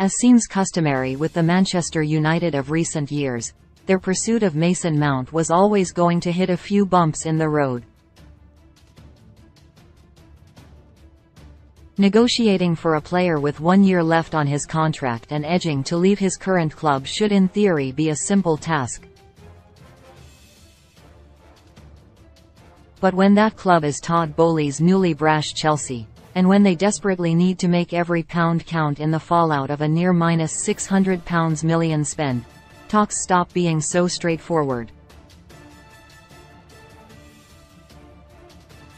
As seems customary with the Manchester United of recent years, their pursuit of Mason Mount was always going to hit a few bumps in the road. Negotiating for a player with one year left on his contract and edging to leave his current club should in theory be a simple task. But when that club is Todd Boehly's newly brash Chelsea, and when they desperately need to make every pound count in the fallout of a near minus £600 million spend, talks stop being so straightforward.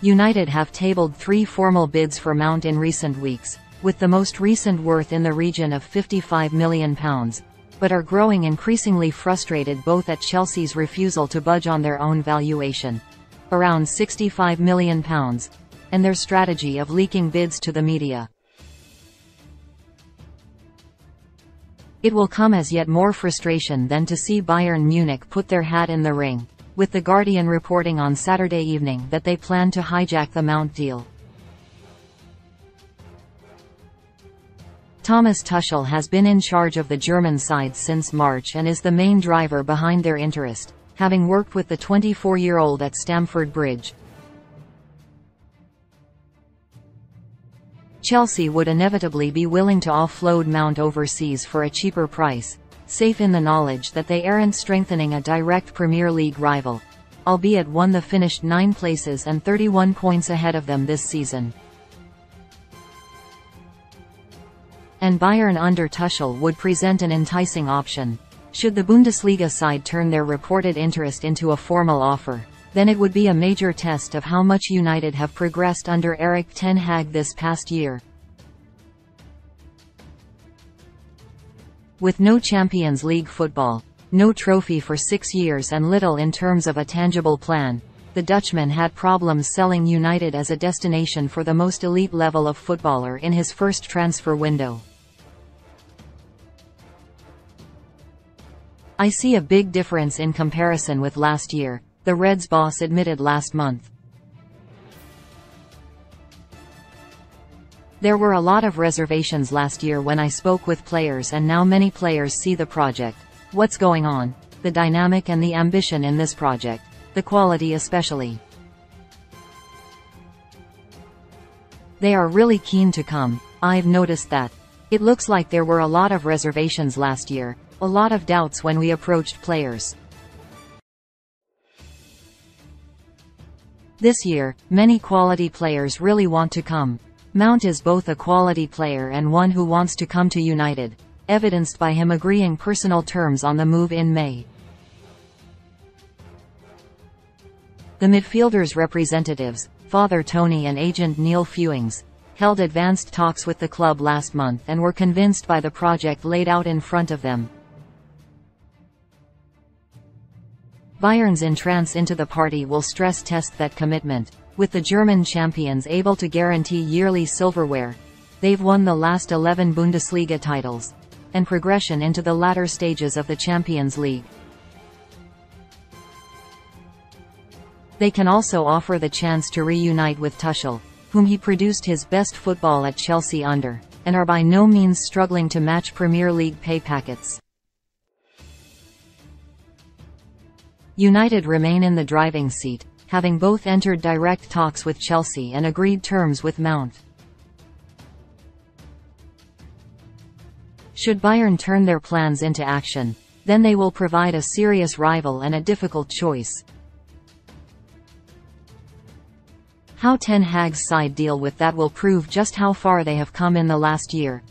United have tabled three formal bids for Mount in recent weeks, with the most recent worth in the region of £55 million, but are growing increasingly frustrated both at Chelsea's refusal to budge on their own valuation, around £65 million, and their strategy of leaking bids to the media. It will come as yet more frustration than to see Bayern Munich put their hat in the ring, with The Guardian reporting on Saturday evening that they plan to hijack the Mount deal. Thomas Tuchel has been in charge of the German side since March and is the main driver behind their interest, having worked with the 24-year-old at Stamford Bridge. Chelsea would inevitably be willing to offload Mount overseas for a cheaper price, safe in the knowledge that they aren't strengthening a direct Premier League rival, albeit one that finished 9 places and 31 points ahead of them this season. And Bayern under Tuchel would present an enticing option. Should the Bundesliga side turn their reported interest into a formal offer, then it would be a major test of how much United have progressed under Erik Ten Hag this past year. With no Champions League football, no trophy for six years and little in terms of a tangible plan, the Dutchman had problems selling United as a destination for the most elite level of footballer in his first transfer window. I see a big difference in comparison with last year, the Reds boss admitted last month. There were a lot of reservations last year when I spoke with players and now many players see the project. What's going on? The dynamic and the ambition in this project. The quality especially. They are really keen to come, I've noticed that. It looks like there were a lot of reservations last year, a lot of doubts when we approached players. This year, many quality players really want to come. Mount is both a quality player and one who wants to come to United, evidenced by him agreeing personal terms on the move in May. The midfielder's representatives, Father Tony and agent Neil Fewings, held advanced talks with the club last month and were convinced by the project laid out in front of them. Bayern's entrance into the party will stress test that commitment. With the German champions able to guarantee yearly silverware, they've won the last 11 Bundesliga titles, and progression into the latter stages of the Champions League. They can also offer the chance to reunite with Tuchel, whom he produced his best football at Chelsea under, and are by no means struggling to match Premier League pay packets. United remain in the driving seat, having both entered direct talks with Chelsea and agreed terms with Mount. Should Bayern turn their plans into action, then they will provide a serious rival and a difficult choice. How Ten Hag's side deal with that will prove just how far they have come in the last year,